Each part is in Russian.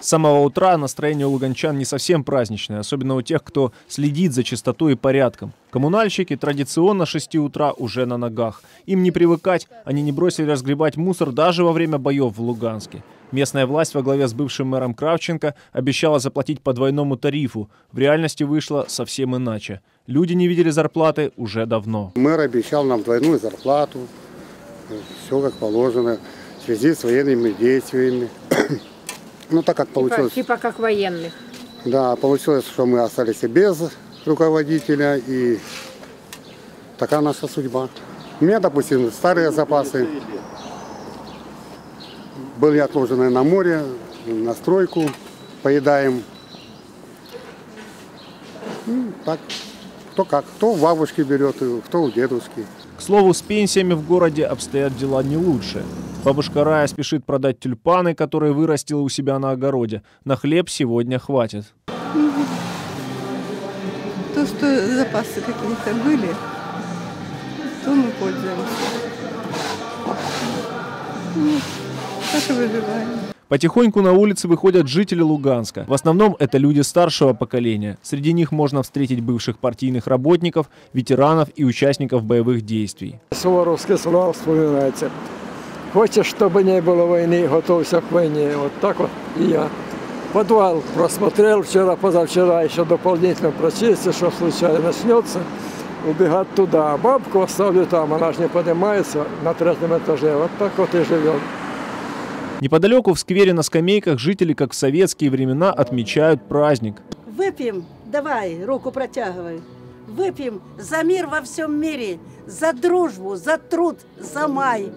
С самого утра настроение у луганчан не совсем праздничное, особенно у тех, кто следит за чистотой и порядком. Коммунальщики традиционно с 6 утра уже на ногах. Им не привыкать, они не бросили разгребать мусор даже во время боев в Луганске. Местная власть во главе с бывшим мэром Кравченко обещала заплатить по двойному тарифу. В реальности вышло совсем иначе. Люди не видели зарплаты уже давно. Мэр обещал нам двойную зарплату, все как положено, в связи с военными действиями. Ну, так как Типа, получилось, типа как военных. да, получилось, что мы остались и без руководителя, и такая наша судьба. У меня, допустим, старые запасы были отложены на море, на стройку, поедаем. Ну, Так, кто как, кто у бабушки берет, кто у дедушки. К слову, с пенсиями в городе обстоят дела не лучше. Бабушка Рая спешит продать тюльпаны, которые вырастила у себя на огороде. На хлеб сегодня хватит. То, что запасы какие-то были, то мы пользуемся. Ну, так и выживаем. Потихоньку на улицы выходят жители Луганска. В основном это люди старшего поколения. Среди них можно встретить бывших партийных работников, ветеранов и участников боевых действий. Суворовские слова вспоминаются. Хочешь, чтобы не было войны, готовься к войне. Вот так вот и я. Подвал просмотрел вчера, позавчера, еще дополнительно прочистил, что случайно начнется, убегать туда. Бабку оставлю там, она же не поднимается на третьем этаже. Вот так вот и живем. Неподалеку в сквере на скамейках жители, как в советские времена, отмечают праздник. Выпьем, давай, руку протягивай. Выпьем за мир во всем мире, за дружбу, за труд, за май.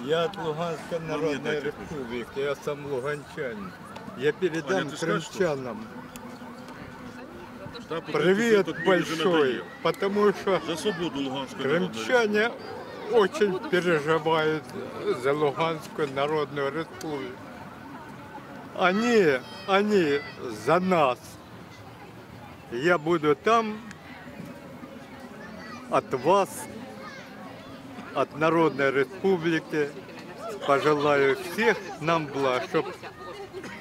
Я от Луганской Народной Республики, я сам луганчанин. Я передам крымчанам привет большой, потому что За свободу Луганської крымчане очень переживают за Луганскую Народную Республику. Они, они за нас. Я буду там от вас, от Народной Республики. Пожелаю всех нам благ, чтоб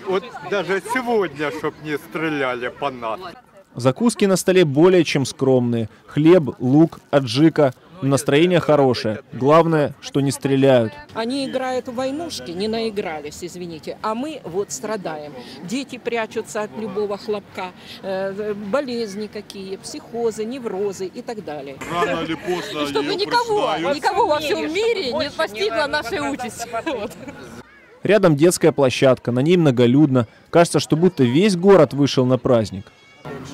вот даже сегодня, чтоб не стреляли по нас. Закуски на столе более чем скромные. Хлеб, лук, аджика. Настроение хорошее. Главное, что не стреляют. Они играют в войнушки, не наигрались, извините, а мы вот страдаем. Дети прячутся от любого хлопка, э, болезни какие, психозы, неврозы и так далее. Рано или поздно И чтобы никого, никого во всем мире не постигла наша участь. Рядом детская площадка, на ней многолюдно. Кажется, что будто весь город вышел на праздник.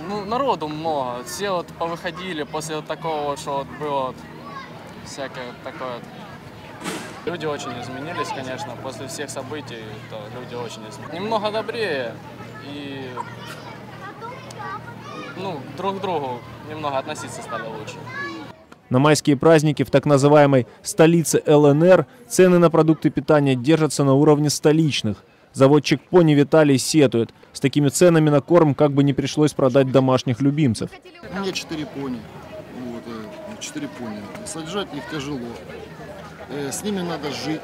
Ну, народу много. Все вот повыходили после вот такого, что вот было вот всякое такое. Люди очень изменились, конечно, после всех событий, то люди очень изменились. Немного добрее и ну, друг к другу немного относиться стали лучше. На майские праздники в так называемой столице ЛНР цены на продукты питания держатся на уровне столичных. Заводчик пони Виталий сетует. С такими ценами на корм как бы не пришлось продать домашних любимцев. У меня четыре пони. Вот, э, четыре пони. Содержать их тяжело. Э, С ними надо жить,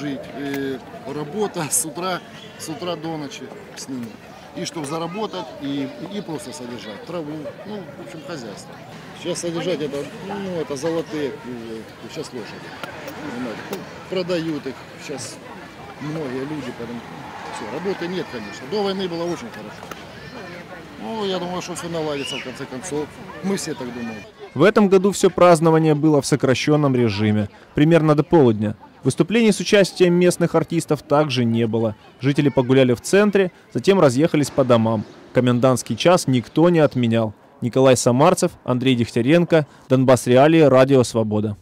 жить. Э, Работа с утра, с утра до ночи с ними. И чтобы заработать, и, и просто содержать. Траву, ну, в общем, хозяйство. Сейчас содержать это, ну, это золотые, э, сейчас лошади. Ну, Продают их сейчас многие люди, поэтому все, работы нет, конечно. До войны было очень хорошо. Ну, я думаю, что все наладится в конце концов. Мы все так думаем. В этом году все празднование было в сокращенном режиме, примерно до полудня. Выступлений с участием местных артистов также не было. Жители погуляли в центре, затем разъехались по домам. Комендантский час никто не отменял. Николай Самарцев, Андрей Дегтяренко, Донбасс Реалии, Радио Свобода.